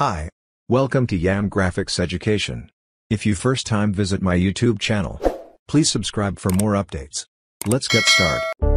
Hi. Welcome to Yam Graphics Education. If you first time visit my YouTube channel, please subscribe for more updates. Let's get started.